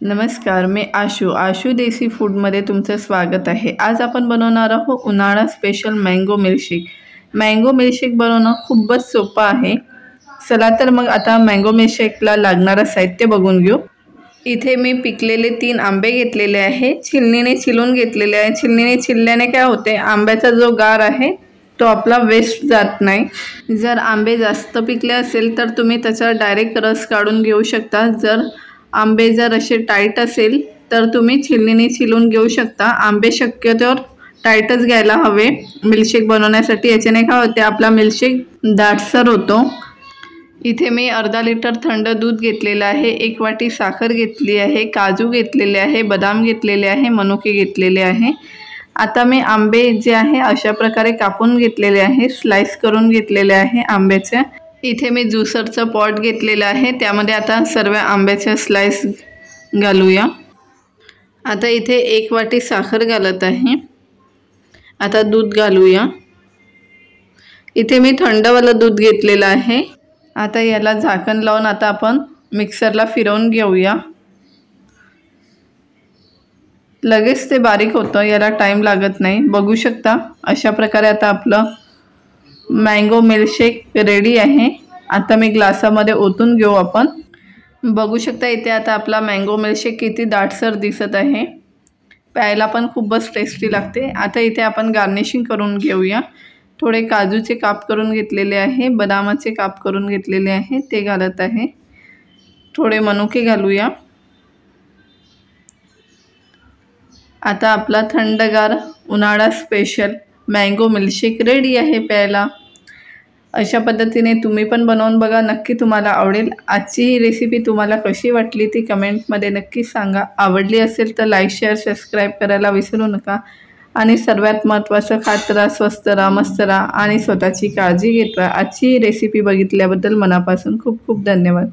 नमस्कार मी आशू. आशू देसी फूडमध्ये तुमचं स्वागत आहे. आज आपण बनवणार आहोत उन्हाळा special mango milkshake mango milkshake बनवणं खूपच सोपं आहे. चला तर मग आता मँगो मिल्कशेकला लागणारं साहित्य बघून घेऊ. इथे मी पिकलेले तीन आंबे घेतलेले आहे. छिलणीने चिलून घेतलेले आहे. छिलणीने छिलल्याने काय होते? आंब्याचा जो गार आहे तो आपला वेस्ट जात नाही. जर आंबे जास्त पिकले असेल तर तुम्ही त्याचा डायरेक्ट रस काढून घेऊ शकता. जर आंबे जर असे टाईट असेल तर तुम्ही छिलनीने छिलून घेऊ शकता. आंबे शक्यतोवर टाईटच घ्यायला हवे. मिल्कशेक बनवण्यासाठी याच्याने काय होते आपला मिल्कशेक दाटसर होतो. इथे मी अर्धा लिटर थंड दूध घेतलेलं आहे. एक वाटी साखर घेतली आहे काजू घेतलेले आहे बदाम घेतलेले आहे मनुके घेतलेले आहे. आता मी आंबे जे आहे अशा प्रकारे कापून घेतलेले आहे स्लाइस करून घेतलेले आहे आंब्याचे. इथे मी ज्युसरचं पॉट घेतलेलं आहे. त्यामध्ये आता सर्व आंब्याच्या स्लाइस घालूया. आता इथे एक वाटी साखर घालत आहे. आता दूध घालूया. इथे मी थंडवालं दूध घेतलेलं आहे. आता याला झाकण लावून आता आपण मिक्सरला फिरवून घेऊया. लगेच ते बारीक होतं. याला टाईम लागत नाही. बघू शकता अशा प्रकारे आता आपलं मँगो मिल्कशेक रेडी आहे. आता मी ग्लासामध्ये ओतून घेऊ आपण. बघू शकता इथे आता आपला मँगो मिल्कशेक किती दाटसर दिसत आहे. प्यायला पण खूपच टेस्टी लागते. आता इथे आपण गार्निशिंग करून घेऊया. थोडे काजूचे काप करून घेतलेले आहे. बदामाचे काप करून घेतलेले आहे. ते घालत आहे. थोडे मनुके घालूया. आता आपला थंडगार उन्हाळा स्पेशल मँगो मिल्कशेक रेडी आहे प्यायला. अशा पद्धतीने तुम्ही पण बनवून बघा. नक्की तुम्हाला आवडेल. आजची ही रेसिपी तुम्हाला कशी वाटली ती कमेंटमध्ये नक्की सांगा. आवडली असेल तर लाईक शेअर सबस्क्राईब करायला विसरू नका. आणि सर्वात महत्त्वाचं खात राहा स्वस्त राहा मस्त राहा आणि स्वतःची काळजी घेत राहा. आजची ही रेसिपी बघितल्याबद्दल मनापासून खूप खूप धन्यवाद.